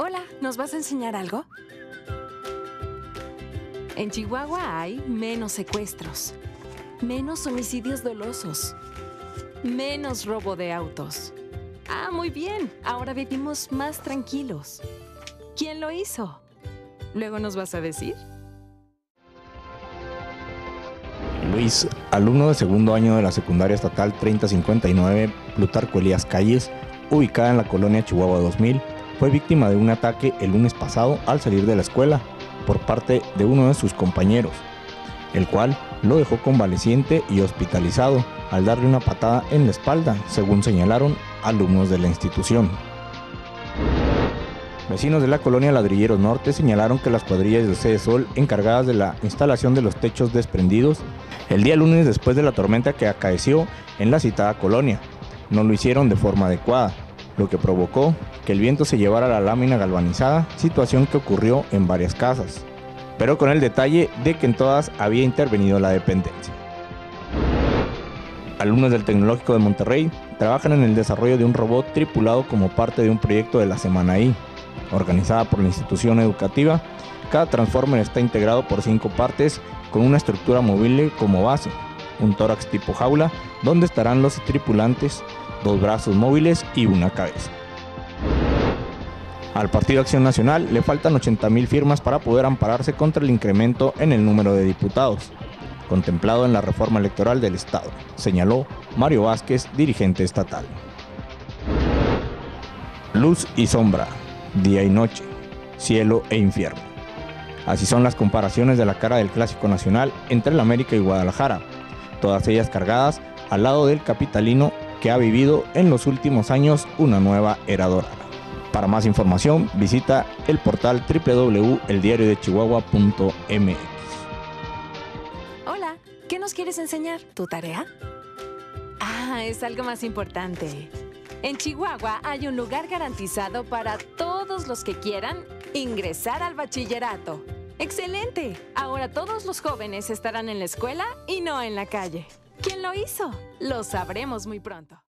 Hola, ¿nos vas a enseñar algo? En Chihuahua hay menos secuestros, menos homicidios dolosos, menos robo de autos. Ah, muy bien, ahora vivimos más tranquilos. ¿Quién lo hizo? Luego nos vas a decir. Luis, alumno de segundo año de la secundaria estatal 3059 Plutarco Elías Calles, ubicada en la colonia Chihuahua 2000, fue víctima de un ataque el lunes pasado al salir de la escuela por parte de uno de sus compañeros, el cual lo dejó convaleciente y hospitalizado al darle una patada en la espalda, según señalaron alumnos de la institución. Vecinos de la colonia Ladrilleros Norte señalaron que las cuadrillas de Sede Sol encargadas de la instalación de los techos desprendidos el día lunes después de la tormenta que acaeció en la citada colonia no lo hicieron de forma adecuada, lo que provocó que el viento se llevara la lámina galvanizada, situación que ocurrió en varias casas, pero con el detalle de que en todas había intervenido la dependencia. Alumnos del Tecnológico de Monterrey trabajan en el desarrollo de un robot tripulado como parte de un proyecto de la Semana I, organizada por la institución educativa. Cada transformer está integrado por cinco partes con una estructura movible como base, un tórax tipo jaula donde estarán los tripulantes, dos brazos móviles y una cabeza. Al Partido Acción Nacional le faltan 80.000 firmas para poder ampararse contra el incremento en el número de diputados, contemplado en la reforma electoral del Estado, señaló Mario Vázquez, dirigente estatal. Luz y sombra, día y noche, cielo e infierno. Así son las comparaciones de la cara del Clásico Nacional entre el América y Guadalajara, todas ellas cargadas al lado del capitalino que ha vivido en los últimos años una nueva era dorada. Para más información visita el portal www.eldiariodechihuahua.mx. Hola, ¿qué nos quieres enseñar? ¿Tu tarea? Ah, es algo más importante. En Chihuahua hay un lugar garantizado para todos los que quieran ingresar al bachillerato. ¡Excelente! Ahora todos los jóvenes estarán en la escuela y no en la calle. ¿Quién lo hizo? Lo sabremos muy pronto.